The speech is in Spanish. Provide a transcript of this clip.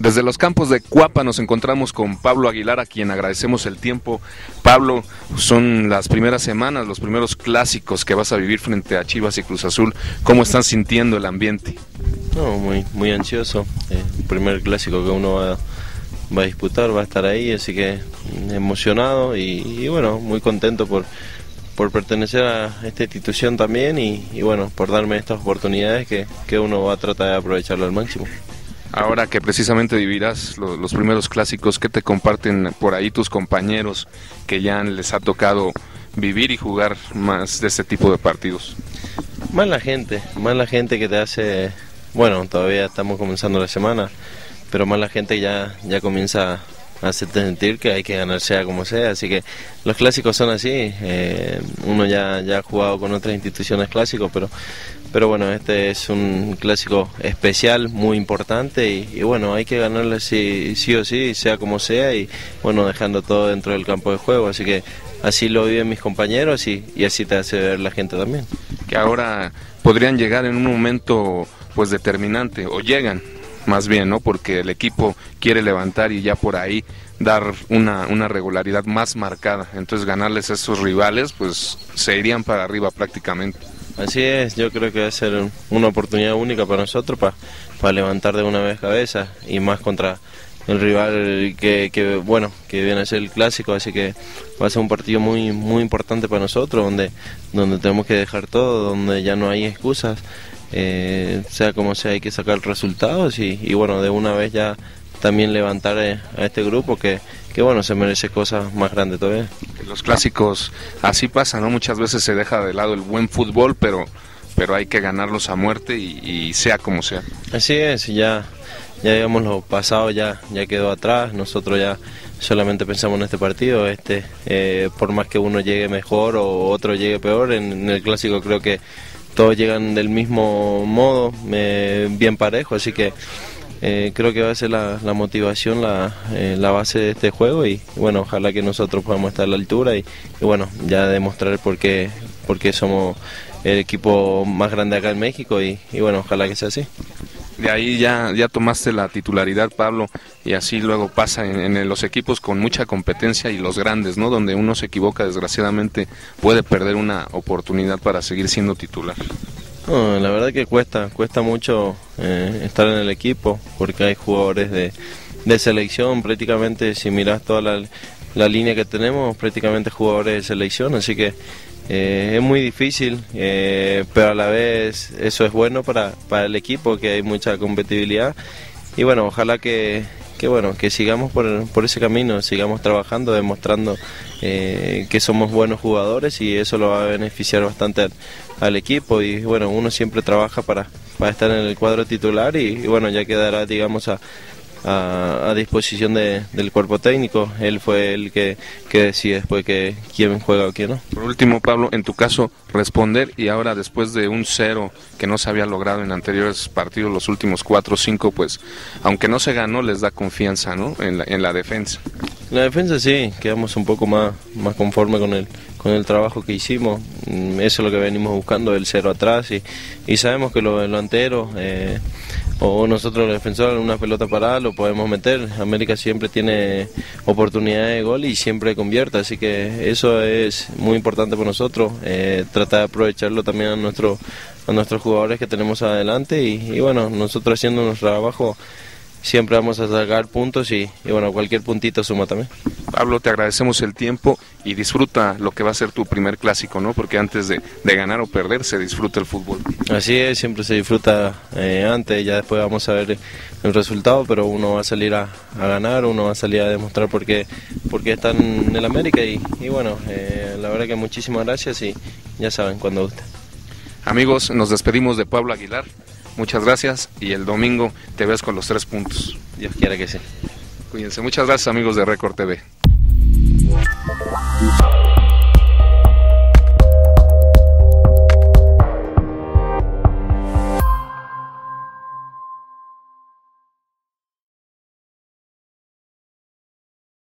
Desde los campos de Cuapa nos encontramos con Pablo Aguilar, a quien agradecemos el tiempo. Pablo, son las primeras semanas, los primeros clásicos que vas a vivir frente a Chivas y Cruz Azul. ¿Cómo están sintiendo el ambiente? No, muy, muy ansioso. Eh, el primer clásico que uno va, a disputar, va a estar ahí, así que emocionado y, bueno, muy contento por, por pertenecer a esta institución también y, bueno, por darme estas oportunidades que, que uno va a tratar de aprovecharlo al máximo. Ahora que precisamente vivirás los, primeros clásicos, ¿qué te comparten por ahí tus compañeros que ya les ha tocado vivir y jugar más de este tipo de partidos? Más la gente, más la gente que te hace, bueno, todavía estamos comenzando la semana, pero más la gente ya, ya comienza hacerte sentir que hay que ganar sea como sea. Así que los clásicos son así. Eh, uno ya, ya ha jugado con otras instituciones clásicos, pero, pero bueno, este es un clásico especial, muy importante y, bueno, hay que ganarle sí, sí o sí, sea como sea y bueno, dejando todo dentro del campo de juego. Así que así lo viven mis compañeros y, y así te hace ver la gente también. Que ahora podrían llegar en un momento pues determinante o llegan más bien, ¿no? Porque el equipo quiere levantar y ya por ahí dar una, una regularidad más marcada. Entonces ganarles a esos rivales, pues se irían para arriba prácticamente. Así es, yo creo que va a ser una oportunidad única para nosotros para, para levantar de una vez cabeza y más contra el rival que, que, bueno que viene a ser el clásico así que va a ser un partido muy muy importante para nosotros donde donde tenemos que dejar todo donde ya no hay excusas eh, sea como sea hay que sacar resultados y, y, bueno de una vez ya también levantar eh, a este grupo que, que bueno se merece cosas más grandes todavía. Los clásicos así pasa no muchas veces se deja de lado el buen fútbol pero pero hay que ganarlos a muerte y, y sea como sea. Así es ya ya digamos lo pasado ya ya quedó atrás. Nosotros ya solamente pensamos en este partido. Este eh, por más que uno llegue mejor o otro llegue peor en, en el clásico creo que todos llegan del mismo modo, bien parejo, así que eh, creo que va a ser la, motivación, eh, la, base de este juego y bueno, ojalá que nosotros podamos estar a la altura y, bueno, ya demostrar por qué, por qué somos el equipo más grande acá en México y bueno, ojalá que sea así de ahí ya, ya tomaste la titularidad, Pablo, y así luego pasa en, los equipos con mucha competencia y los grandes, ¿no? Donde uno se equivoca, desgraciadamente, puede perder una oportunidad para seguir siendo titular. la verdad que cuesta, cuesta mucho eh, estar en el equipo, porque hay jugadores de, de selección, prácticamente, si miras toda la, la línea que tenemos, prácticamente jugadores de selección, así que eh, es muy difícil, eh, pero a la vez eso es bueno para, para el equipo, que hay mucha competitividad. Y bueno, ojalá que, que bueno, que sigamos por, por, ese camino, sigamos trabajando, demostrando eh, que somos buenos jugadores y eso lo va a beneficiar bastante al, equipo. Y bueno, uno siempre trabaja para, para estar en el cuadro titular y bueno, ya quedará, digamos, a, a, disposición de, del cuerpo técnico. Él fue el que, que decide después que quién juega o quién no. Por último, Pablo, en tu caso, responder y ahora después de un cero que no se había logrado en anteriores partidos, los últimos cuatro o cinco, pues aunque no se ganó, les da confianza ¿no? en, la, en la defensa. La defensa sí, quedamos un poco más, más conforme con el, con el trabajo que hicimos. Mm, eso es lo que venimos buscando, el cero atrás y, y sabemos que lo delantero... Eh, o nosotros los defensores una pelota parada lo podemos meter. América siempre tiene oportunidades de gol y siempre convierte, así que eso es muy importante para nosotros, eh, tratar de aprovecharlo también a, nuestro, a nuestros jugadores que tenemos adelante y, y bueno, nosotros haciendo nuestro trabajo siempre vamos a sacar puntos y, bueno, cualquier puntito suma también. Pablo, te agradecemos el tiempo y disfruta lo que va a ser tu primer clásico, ¿no? Porque antes de, ganar o perder se disfruta el fútbol. Así es, siempre se disfruta eh, antes, ya después vamos a ver el resultado, pero uno va a salir a, ganar, uno va a salir a demostrar por qué, por qué están en el América y, bueno, eh, la verdad que muchísimas gracias y ya saben, cuando guste. Amigos, nos despedimos de Pablo Aguilar. Muchas gracias y el domingo te ves con los tres puntos. Dios quiera que sí. Cuídense. Muchas gracias amigos de Record TV. Bye.